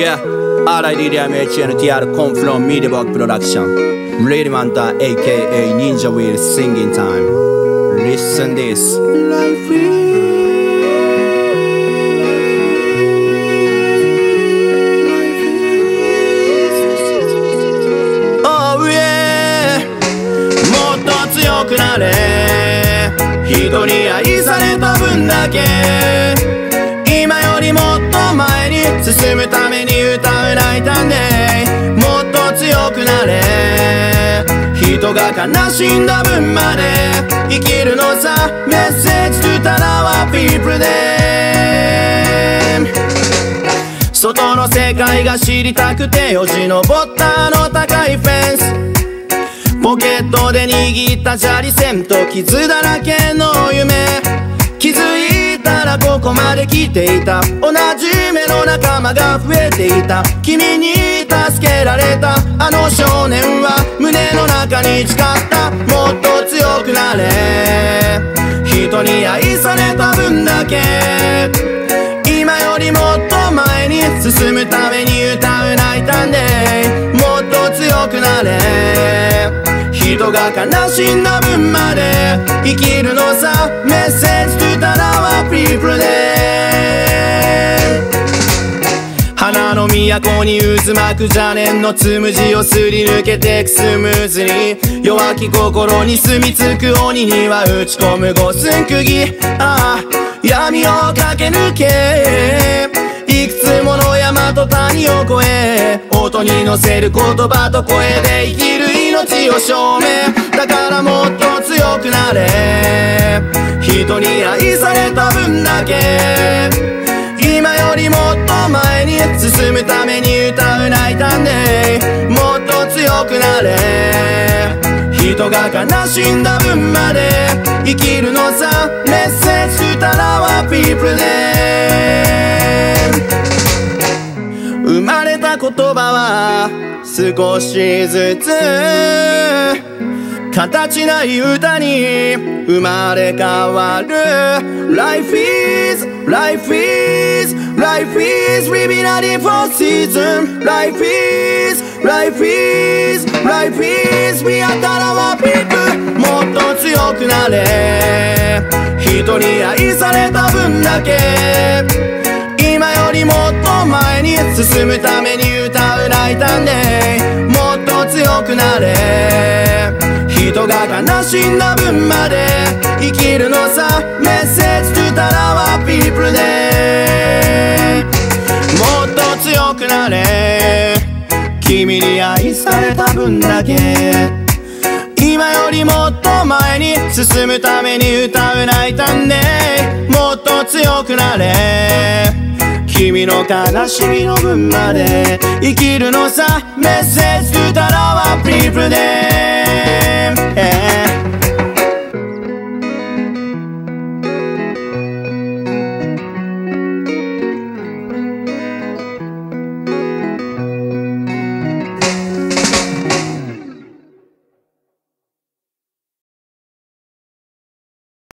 Yeah, RIDDMHNTR come from Mediabog Production. Lady Manta aka Ninja Wheel singing time. Listen this. Oh yeah もっと強くなれ人に愛された分だけ進むために歌う泣いたんでもっと強くなれ。人が悲しんだ分まで。生きるのさ。メッセージ to たらは people で外の世界が知りたくてよじ登ったあの高いフェンス。ポケットで握った砂利線と傷だらけの夢。づいたらここまで来ていた。同じ目の仲間が増えていた。君に助けられた。あの少年は胸の中に誓った。もっと強くなれ。人に愛された分だけ。今よりもっと前に進むために歌う泣いたんで。もっと強くなれ。人が悲しんだ分まで生きるのさ。メッセージ花の都に渦巻く邪念のつむじをすり抜けてくスムーズに。弱き心に住み着く鬼には打ち込む五寸釘ああ闇を駆け抜け。いくつもの山と谷を越え音に乗せる言葉と声で生きる命を証明。だからもっと強くなれ。人に愛れた分だけ。今よりもっと前に進むために歌う泣いたんで。もっと強くなれ。人が悲しんだ分まで。生きるのさ。メッセージしたらは people で。生まれた言葉は少しずつ。形ない歌に生まれ変わる Life is, life is, life is living a different season Life is, life is, life is We are たらは people もっと強くなれ人に愛された分だけ今よりもっと前に進むために歌う泣いたんでもっと強くなれが悲しんだ分まで生きるのさメッセージ to たらは people で。もっと強くなれ君に愛された分だけ。今よりもっと前に進むために歌う泣いたんでもっと強くなれ。君の悲しみの分まで生きるのさメッセージ to たらは people で、yeah